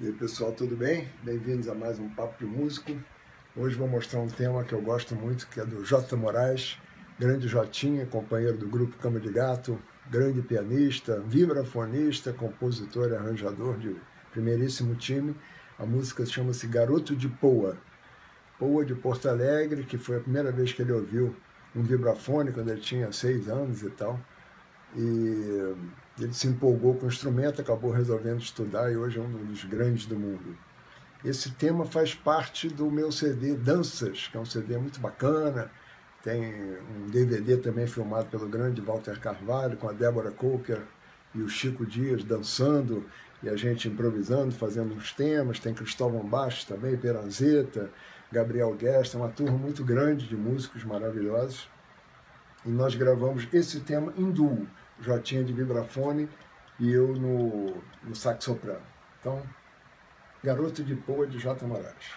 E aí pessoal, tudo bem? Bem-vindos a mais um Papo de Músico. Hoje vou mostrar um tema que eu gosto muito, que é do J. Moraes, grande Jotinha, companheiro do grupo Cama de Gato, grande pianista, vibrafonista, compositor e arranjador de primeiríssimo time. A música chama-se Garoto de Poa. Poa de Porto Alegre, que foi a primeira vez que ele ouviu um vibrafone quando ele tinha seis anos e tal. E ele se empolgou com o instrumento, acabou resolvendo estudar e hoje é um dos grandes do mundo. Esse tema faz parte do meu CD Danças, que é um CD muito bacana. Tem um DVD também filmado pelo grande Walter Carvalho, com a Débora Coker e o Chico Dias dançando e a gente improvisando, fazendo uns temas. Tem Cristóvão Bastos também, Peranzeta, Gabriel Guest, é uma turma muito grande de músicos maravilhosos. E nós gravamos esse tema em duo. Jotinha de vibrafone e eu no, no sax soprano. Então, Garoto de Poa de J. Moraes.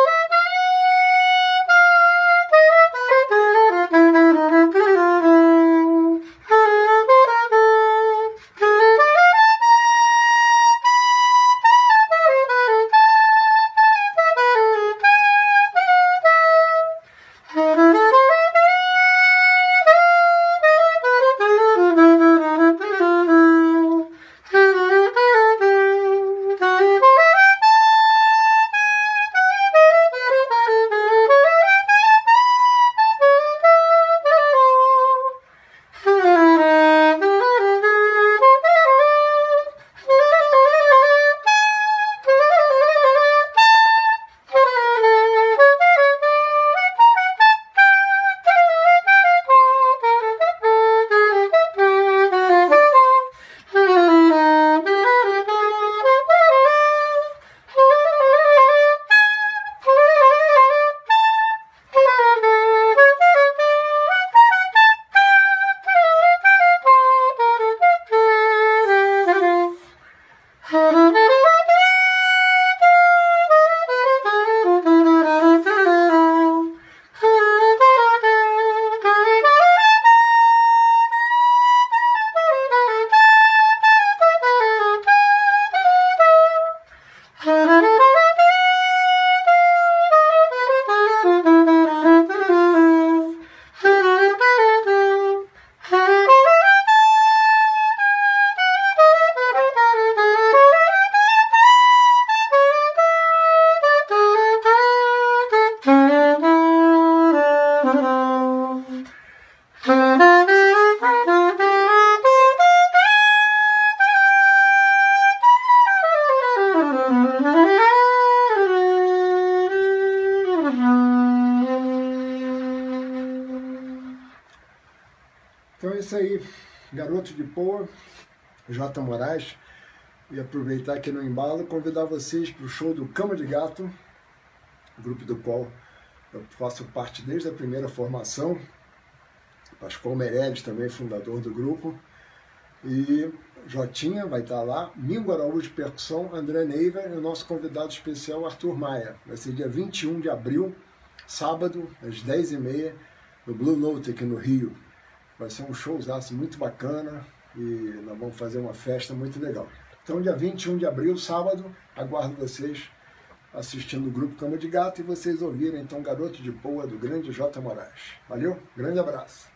isso aí, garoto de Poa, J. Moraes. E aproveitar aqui no embalo convidar vocês para o show do Cama de Gato, grupo do qual eu faço parte desde a primeira formação. Pascoal Meirelles também fundador do grupo. E Jotinha vai estar lá, Mingo Araújo Percussão, André Neiva e o nosso convidado especial Arthur Maia. Vai ser dia 21 de abril, sábado, às 10h30, no Blue Note aqui no Rio. Vai ser um showzaço muito bacana e nós vamos fazer uma festa muito legal. Então, dia 21 de abril, sábado, aguardo vocês assistindo o grupo Cama de Gato e vocês ouvirem então Garoto de Boa do grande J. Moraes. Valeu? Grande abraço.